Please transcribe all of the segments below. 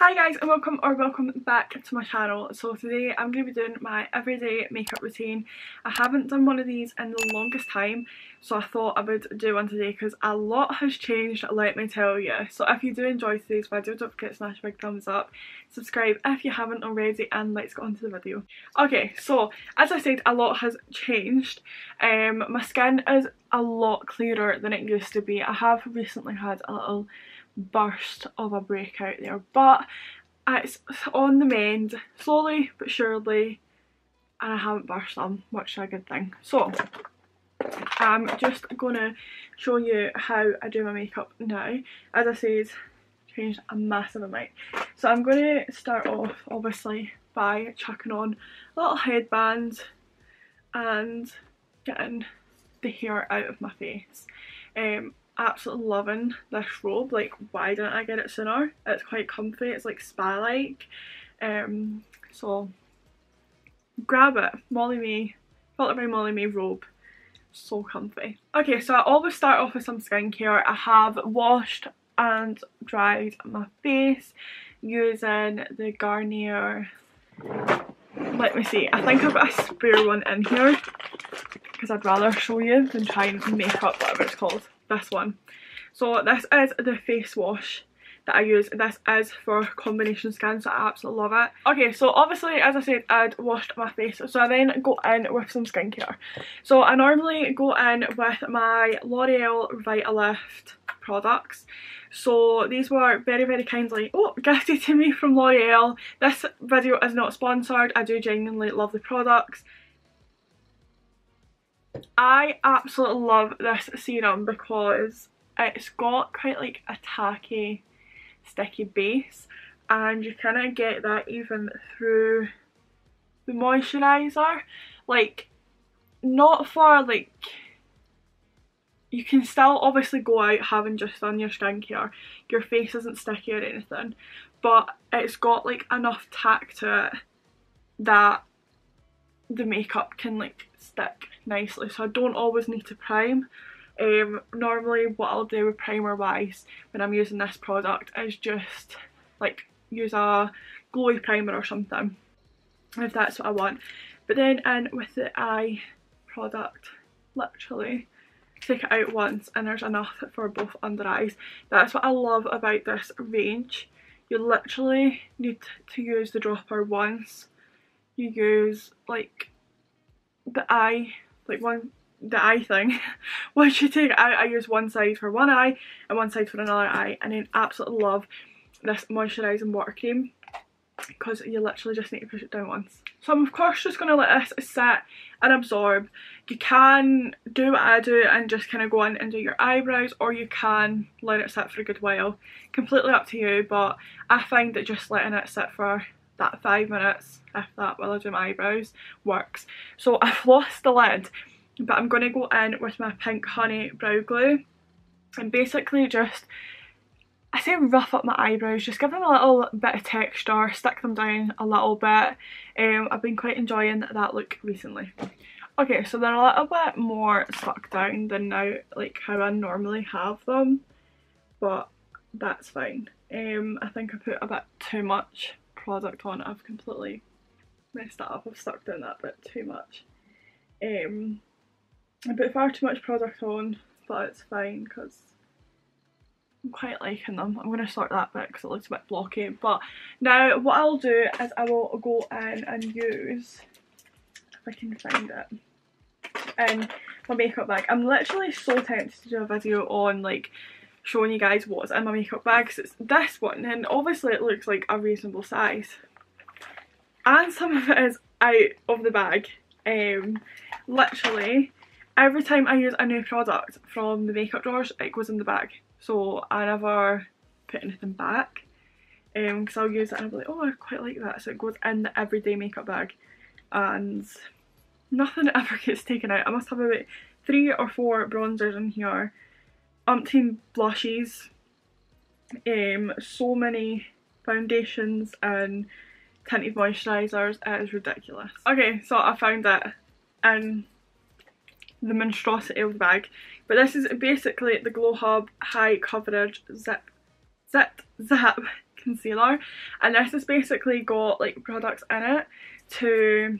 Hi guys and welcome or welcome back to my channel. So today I'm going to be doing my everyday makeup routine. I haven't done one of these in the longest time so I thought I would do one today because a lot has changed let me tell you. So if you do enjoy today's video don't forget to smash a big thumbs up, subscribe if you haven't already and let's get on to the video. Okay so as I said a lot has changed. Um, my skin is a lot clearer than it used to be. I have recently had a little burst of a breakout there. But it's on the mend slowly but surely and I haven't burst them which is a good thing. So I'm just gonna show you how I do my makeup now. As I said changed a massive amount. So I'm to start off obviously by chucking on a little headband and getting the hair out of my face. Um, absolutely loving this robe like why didn't I get it sooner? It's quite comfy it's like spa like um so grab it. Molly Me. Mae Filtered by Molly Mae robe. So comfy. Okay so I always start off with some skincare. I have washed and dried my face using the Garnier. Let me see I think I've got a spare one in here because I'd rather show you than try and make up whatever it's called this one. So this is the face wash that I use. This is for combination skin, so I absolutely love it. Okay, so obviously, as I said, I'd washed my face, so I then go in with some skincare. So I normally go in with my L'Oreal Vitalift products. So these were very, very kindly oh, gifted to me from L'Oreal. This video is not sponsored. I do genuinely love the products. I absolutely love this serum because it's got quite like a tacky sticky base and you kind of get that even through the moisturiser like not for like you can still obviously go out having just done your skincare. Your face isn't sticky or anything but it's got like enough tack to it that the makeup can like stick nicely so I don't always need to prime. Um, normally what I'll do with primer wise when I'm using this product is just like use a glowy primer or something if that's what I want. But then in with the eye product literally take it out once and there's enough for both under eyes. That's what I love about this range. You literally need to use the dropper once. You use like the eye, like one, the eye thing. Once you take it out, I use one side for one eye and one side for another eye and then absolutely love this moisturising water cream because you literally just need to push it down once. So I'm of course just going to let this sit and absorb. You can do what I do and just kind of go in and do your eyebrows or you can let it sit for a good while. Completely up to you but I find that just letting it sit for that five minutes, if that, while I do my eyebrows, works. So I've lost the lid, but I'm going to go in with my Pink Honey Brow Glue and basically just, I say rough up my eyebrows, just give them a little bit of texture, stick them down a little bit. Um, I've been quite enjoying that look recently. Okay, so they're a little bit more stuck down than now, like how I normally have them, but that's fine. Um, I think I put a bit too much product on. I've completely messed that up. I've stuck in that bit too much. Um, I put far too much product on, but it's fine because I'm quite liking them. I'm going to sort that bit because it looks a bit blocky. But now what I'll do is I will go in and use, if I can find it, in my makeup bag. I'm literally so tempted to do a video on like showing you guys what's in my makeup bag it's this one and obviously it looks like a reasonable size. And some of it is out of the bag um literally every time I use a new product from the makeup drawers it goes in the bag. So I never put anything back um because I'll use it and I'll be like oh I quite like that. So it goes in the everyday makeup bag and nothing ever gets taken out. I must have about three or four bronzers in here umpteen blushes, um, so many foundations and tinted moisturisers, it is ridiculous. Okay, so I found it in the monstrosity of the bag, but this is basically the Glow Hub High Coverage Zip, Zip, Zap concealer. And this has basically got like products in it to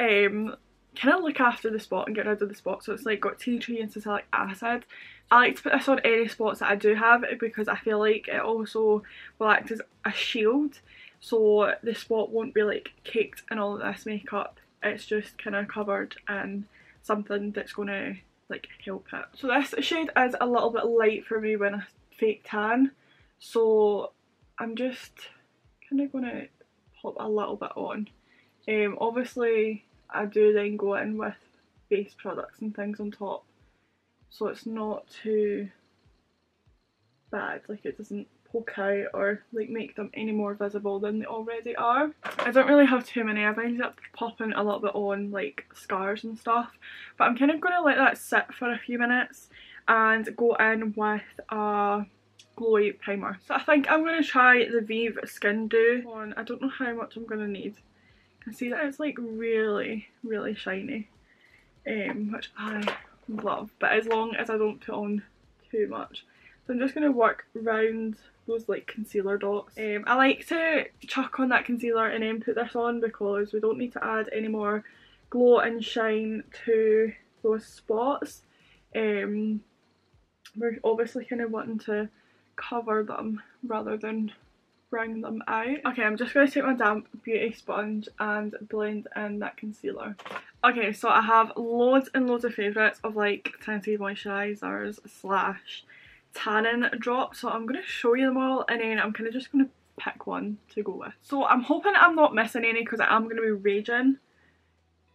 um kind of look after the spot and get rid of the spot so it's like got tea tree and salicylic acid I like to put this on any spots that I do have because I feel like it also will act as a shield. So the spot won't be like caked in all of this makeup. It's just kind of covered in something that's going to like help it. So this shade is a little bit light for me when I fake tan. So I'm just kind of going to pop a little bit on. Um, obviously I do then go in with base products and things on top so it's not too bad like it doesn't poke out or like make them any more visible than they already are. I don't really have too many, I've ended up popping a little bit on like scars and stuff but I'm kind of going to let that sit for a few minutes and go in with a glowy primer. So I think I'm going to try the Vive Skin Dew on. I don't know how much I'm going to need. See that it's like really really shiny um, which I love but as long as I don't put on too much. So I'm just going to work round those like concealer dots. Um, I like to chuck on that concealer and then put this on because we don't need to add any more glow and shine to those spots. Um, we're obviously kind of wanting to cover them rather than bring them out. Okay, I'm just going to take my damp beauty sponge and blend in that concealer. Okay, so I have loads and loads of favourites of like tinted moisturisers slash tanning drops so I'm going to show you them all and then I'm kind of just going to pick one to go with. So I'm hoping I'm not missing any because I am going to be raging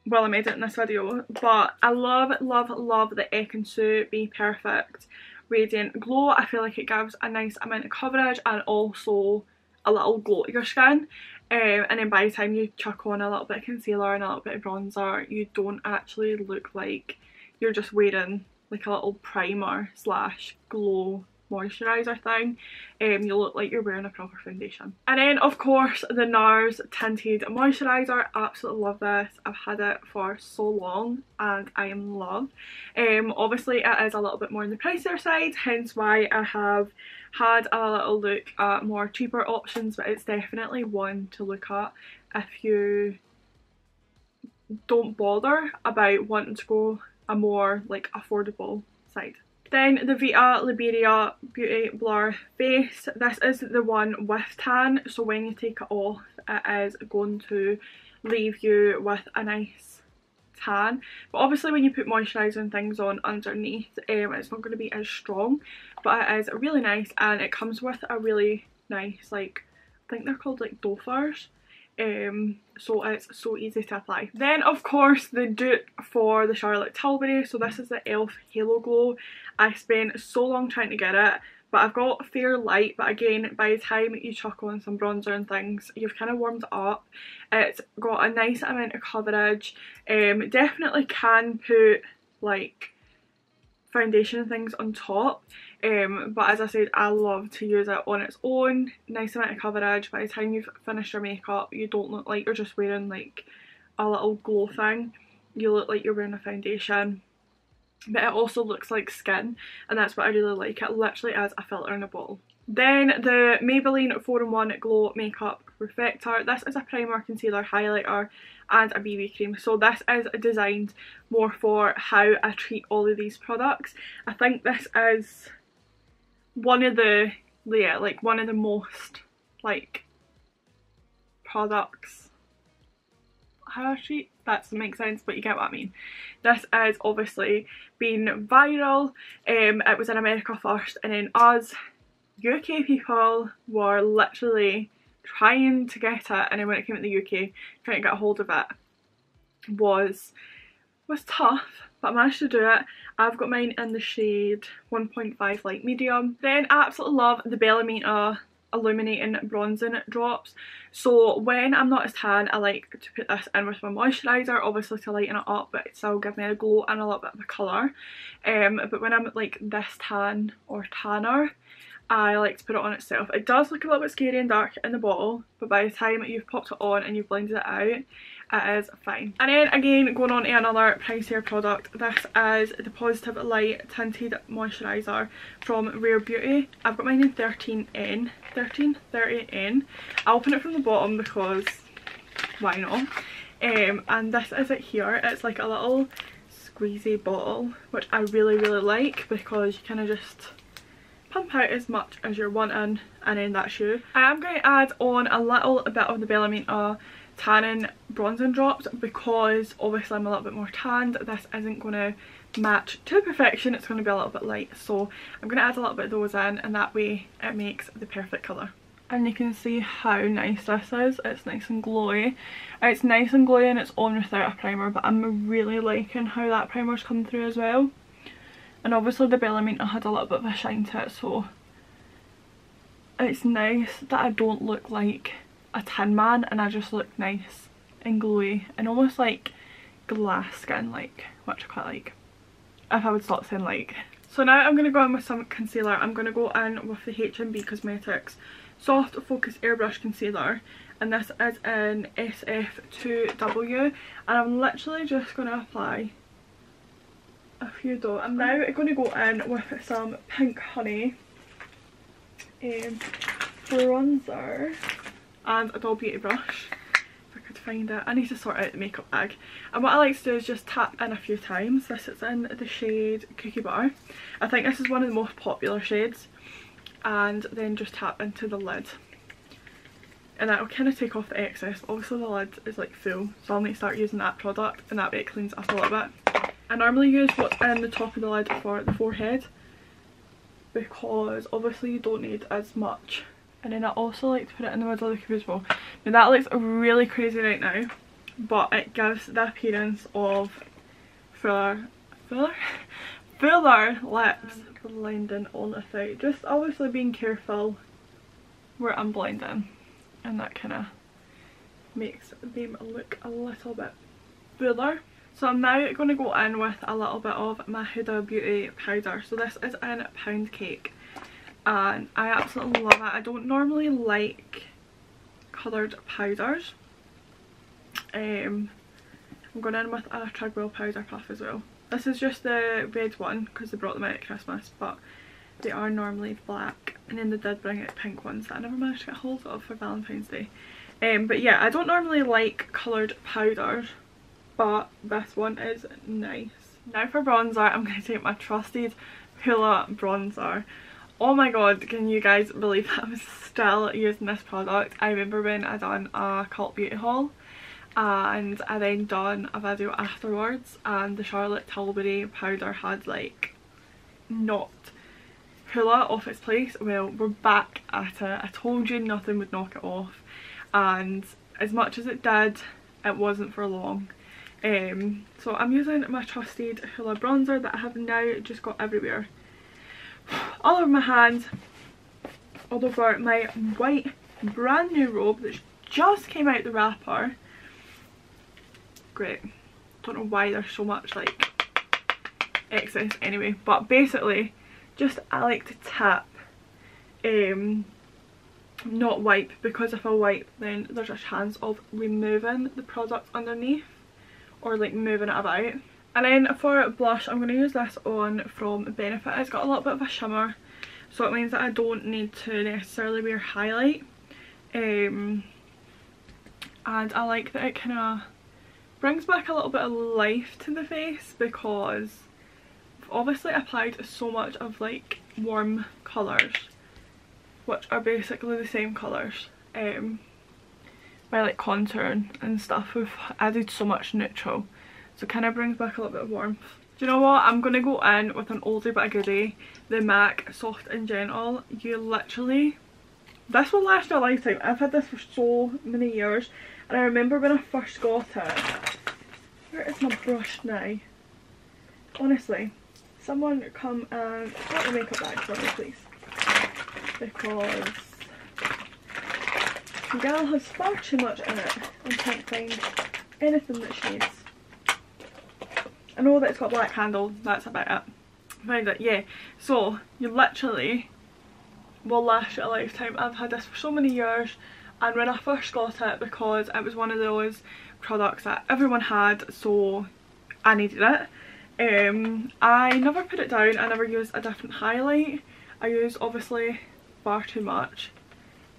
while I'm editing this video but I love love love the Ekansu Be Perfect Radiant Glow. I feel like it gives a nice amount of coverage and also a little glow to your skin um, and then by the time you chuck on a little bit of concealer and a little bit of bronzer you don't actually look like you're just wearing like a little primer slash glow moisturiser thing um, you look like you're wearing a proper foundation. And then of course the NARS Tinted Moisturiser, absolutely love this. I've had it for so long and I am in love. Um, obviously it is a little bit more on the pricier side hence why I have had a little look at more cheaper options but it's definitely one to look at if you don't bother about wanting to go a more like affordable side. Then the Vita Liberata Beauty Blur Base. This is the one with tan, so when you take it off, it is going to leave you with a nice tan. But obviously when you put moisturiser and things on underneath, um, it's not going to be as strong. But it is really nice and it comes with a really nice, like, I think they're called like doffers um, so it's so easy to apply. Then of course the dupe for the Charlotte Tilbury, so this is the e.l.f. Halo Glow. I spent so long trying to get it but I've got fair light but again by the time you chuck on some bronzer and things you've kind of warmed up. It's got a nice amount of coverage, um, definitely can put like foundation and things on top um, but as I said I love to use it on its own nice amount of coverage by the time you've finished your makeup you don't look like you're just wearing like a little glow thing you look like you're wearing a foundation but it also looks like skin and that's what I really like it literally as a filter in a bottle then the Maybelline 4-in-1 Glow Makeup Perfector. This is a primer, concealer, highlighter and a BB cream. So this is designed more for how I treat all of these products. I think this is one of the, yeah, like one of the most like products. How treat that doesn't make sense but you get what I mean. This is obviously been viral, um, it was in America first and then us UK people were literally trying to get it and then when it came to the UK trying to get a hold of it was was tough but I managed to do it. I've got mine in the shade 1.5 light medium. Then I absolutely love the Bellamianta illuminating bronzing drops so when I'm not as tan I like to put this in with my moisturiser obviously to lighten it up but it still give me a glow and a little bit of a colour um, but when I'm like this tan or tanner I like to put it on itself. It does look a little bit scary and dark in the bottle, but by the time you've popped it on and you've blended it out, it is fine. And then again, going on to another pricier product, this is the Positive Light Tinted Moisturiser from Rare Beauty. I've got mine in 13N, 1330N. I'll open it from the bottom because why not? Um, and this is it here, it's like a little squeezy bottle, which I really really like because you kind of just pump out as much as you're wanting and then that's you. I am going to add on a little bit of the Bella Tanning bronzing drops because obviously I'm a little bit more tanned. This isn't going to match to perfection, it's going to be a little bit light so I'm going to add a little bit of those in and that way it makes the perfect colour. And you can see how nice this is, it's nice and glowy. It's nice and glowy and it's on without a primer but I'm really liking how that primer's come through as well. And obviously the Bellamianta had a little bit of a shine to it so it's nice that I don't look like a tin man and I just look nice and glowy and almost like glass skin like which I quite like if I would stop saying like. So now I'm going to go in with some concealer. I'm going to go in with the HB Cosmetics Soft Focus Airbrush Concealer and this is in SF2W and I'm literally just going to apply a few dots. I'm now going to go in with some Pink Honey um, bronzer and a doll beauty brush if I could find it. I need to sort out the makeup bag and what I like to do is just tap in a few times. This is in the shade Cookie Butter. I think this is one of the most popular shades and then just tap into the lid and that will kind of take off the excess. Obviously the lid is like full so I'll need to start using that product and that way it cleans up a little bit. I normally use what's in the top of the lid for the forehead because obviously you don't need as much and then I also like to put it in the middle of the well. Now that looks really crazy right now but it gives the appearance of fuller, fuller, fuller lips blending on the side. Just obviously being careful where I'm blending and that kind of makes them look a little bit fuller. So I'm now going to go in with a little bit of my Huda Beauty powder. So this is in Pound Cake and I absolutely love it. I don't normally like coloured powders. Um, I'm going in with a Treadwell powder puff as well. This is just the red one because they brought them out at Christmas but they are normally black and then they did bring out pink ones that I never managed to get hold of for Valentine's Day. Um, but yeah, I don't normally like coloured powders but this one is nice. Now for bronzer, I'm going to take my trusted Hoola bronzer. Oh my god, can you guys believe I'm still using this product? I remember when I done a cult beauty haul and I then done a video afterwards and the Charlotte Tilbury powder had like knocked Hoola off its place. Well, we're back at it. I told you nothing would knock it off and as much as it did, it wasn't for long. Um, so I'm using my trusted Hoola bronzer that I have now just got everywhere. All over my hands, all over my white brand new robe that just came out the wrapper. Great. Don't know why there's so much like excess anyway. But basically, just I like to tap, um, not wipe because if I wipe then there's a chance of removing the product underneath or like moving it about. And then for blush, I'm going to use this on from Benefit. It's got a little bit of a shimmer, so it means that I don't need to necessarily wear highlight. Um, and I like that it kind of brings back a little bit of life to the face because I've obviously applied so much of like warm colours, which are basically the same colours. Um, by like contouring and stuff we've added so much neutral so it kind of brings back a little bit of warmth? Do you know what? I'm gonna go in with an oldie but a goodie the mac soft and gentle. You literally this will last a lifetime. I've had this for so many years and i remember when i first got it. Where is my brush now? Honestly someone come and get the makeup bag for me please. Because the Girl has far too much in it and can't find anything that she needs. I know that it's got black handle, that's about it. Found it, yeah. So, you literally will last a lifetime. I've had this for so many years. and when I first got it because it was one of those products that everyone had so I needed it um, I never put it down, I never used a different highlight. I used obviously far too much,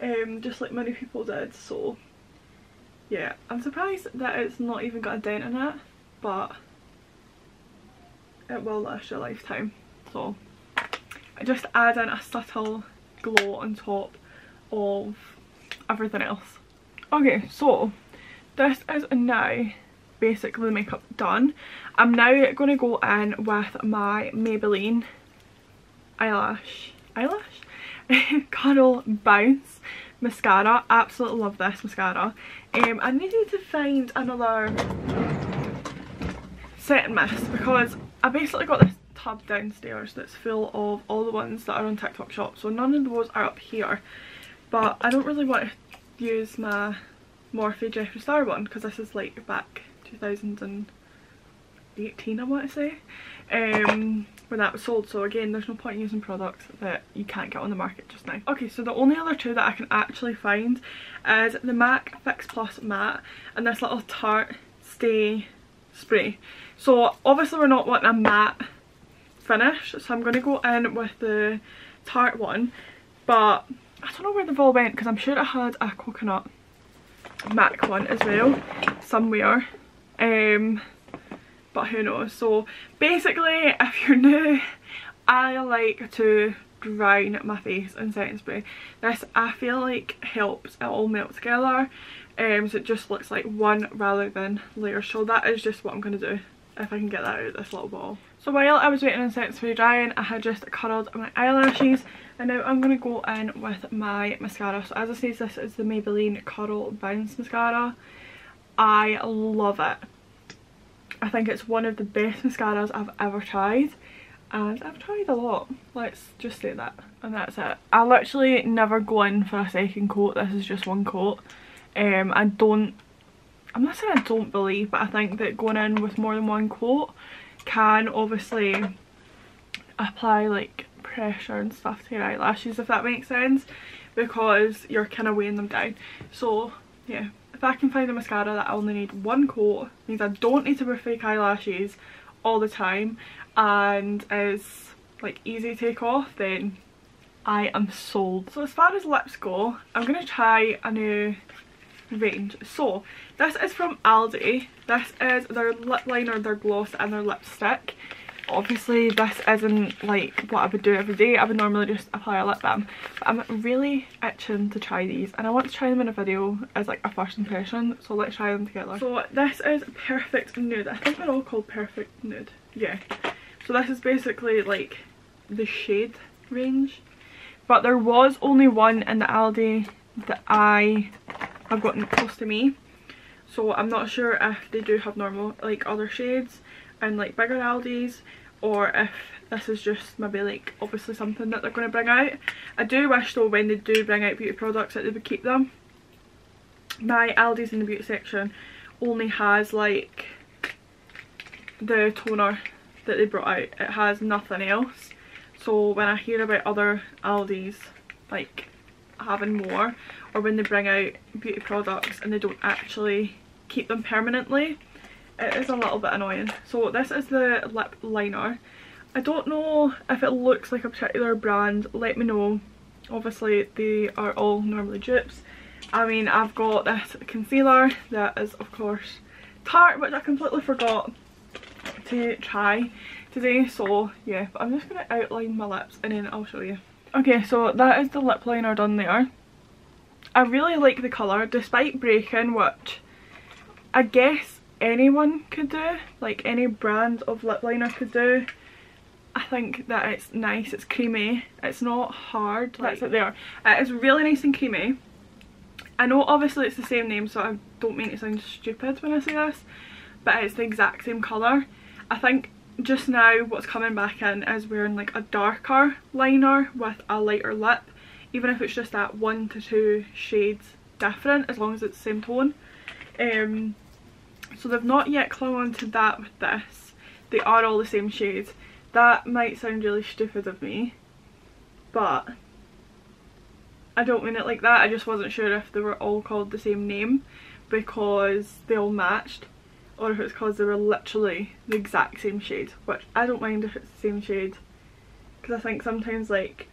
um, just like many people did, so yeah. I'm surprised that it's not even got a dent in it, but it will last your lifetime. So I just add in a subtle glow on top of everything else. Okay, so this is now basically the makeup done. I'm now going to go in with my Maybelline eyelash, eyelash? Curl Bounce mascara. Absolutely love this mascara. Um, I needed to find another setting mist because I basically got this tub downstairs that's full of all the ones that are on TikTok shop. So none of those are up here. But I don't really want to use my Morphe Jeffree Star one because this is like back 2018 I want to say um, when that was sold so again there's no point in using products that you can't get on the market just now. Okay so the only other two that I can actually find is the MAC Fix Plus Matte and this little Tarte Stay Spray. So obviously we're not wanting a matte finish so I'm going to go in with the Tarte one but I don't know where they've all went because I'm sure I had a coconut MAC one as well somewhere um, but who knows. So basically if you're new I like to drown my face in setting spray. This I feel like helps it all melt together um, so it just looks like one rather than layers. So that is just what I'm going to do if I can get that out of this little ball. So while I was waiting on setting spray drying I had just curled my eyelashes and now I'm going to go in with my mascara. So as I say this is the Maybelline Curl Bounce Mascara. I love it. I think it's one of the best mascaras I've ever tried and I've tried a lot let's just say that and that's it I literally never go in for a second coat this is just one coat um I don't I'm not saying I don't believe but I think that going in with more than one coat can obviously apply like pressure and stuff to your eyelashes if that makes sense because you're kind of weighing them down so yeah if I can find a mascara that I only need one coat, means I don't need to wear fake eyelashes all the time and is like easy to take off, then I am sold. So as far as lips go, I'm going to try a new range. So this is from Aldi. This is their lip liner, their gloss and their lipstick obviously this isn't like what I would do every day. I would normally just apply a lip balm. But I'm really itching to try these and I want to try them in a video as like a first impression. So let's try them together. So this is Perfect Nude. I think they're all called Perfect Nude. Yeah. So this is basically like the shade range. But there was only one in the Aldi that I have gotten close to me. So I'm not sure if they do have normal like other shades and like bigger Aldi's or if this is just maybe like obviously something that they're going to bring out. I do wish though when they do bring out beauty products that they would keep them. My Aldi's in the beauty section only has like the toner that they brought out. It has nothing else. So when I hear about other Aldi's like having more or when they bring out beauty products and they don't actually keep them permanently it is a little bit annoying. So this is the lip liner. I don't know if it looks like a particular brand, let me know. Obviously they are all normally dupes. I mean I've got this concealer that is of course Tarte which I completely forgot to try today so yeah but I'm just going to outline my lips and then I'll show you. Okay so that is the lip liner done there. I really like the colour despite breaking which I guess anyone could do, like any brand of lip liner could do. I think that it's nice, it's creamy, it's not hard, like, that's it there. Uh, it's really nice and creamy. I know obviously it's the same name so I don't mean to sound stupid when I say this, but it's the exact same colour. I think just now what's coming back in is wearing like a darker liner with a lighter lip, even if it's just that one to two shades different as long as it's the same tone. Um, so they've not yet clung on to that with this. They are all the same shades. That might sound really stupid of me, but I don't mean it like that, I just wasn't sure if they were all called the same name because they all matched or if it's because they were literally the exact same shade which I don't mind if it's the same shade because I think sometimes like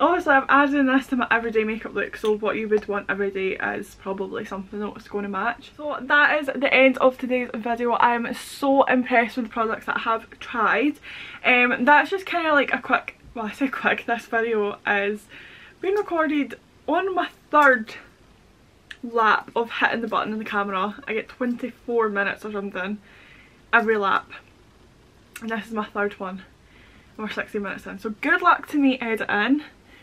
obviously I'm adding this to my everyday makeup look so what you would want every day is probably something that's going to match. So that is the end of today's video. I'm so impressed with the products that I have tried. Um, that's just kind of like a quick, well I say quick, this video is being recorded on my third lap of hitting the button in the camera. I get 24 minutes or something every lap and this is my third one. We're 60 minutes in. So good luck to me editing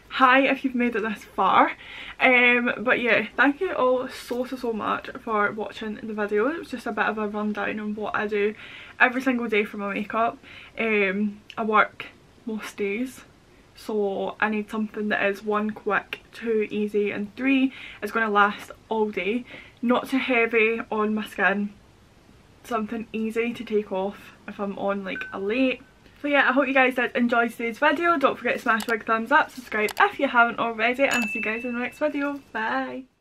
hi if you've made it this far um but yeah thank you all so so so much for watching the video it was just a bit of a rundown on what i do every single day for my makeup um i work most days so i need something that is one quick two easy and three is going to last all day not too heavy on my skin something easy to take off if i'm on like a late so yeah, I hope you guys did enjoy today's video. Don't forget to smash a big thumbs up, subscribe if you haven't already, and I'll see you guys in the next video. Bye!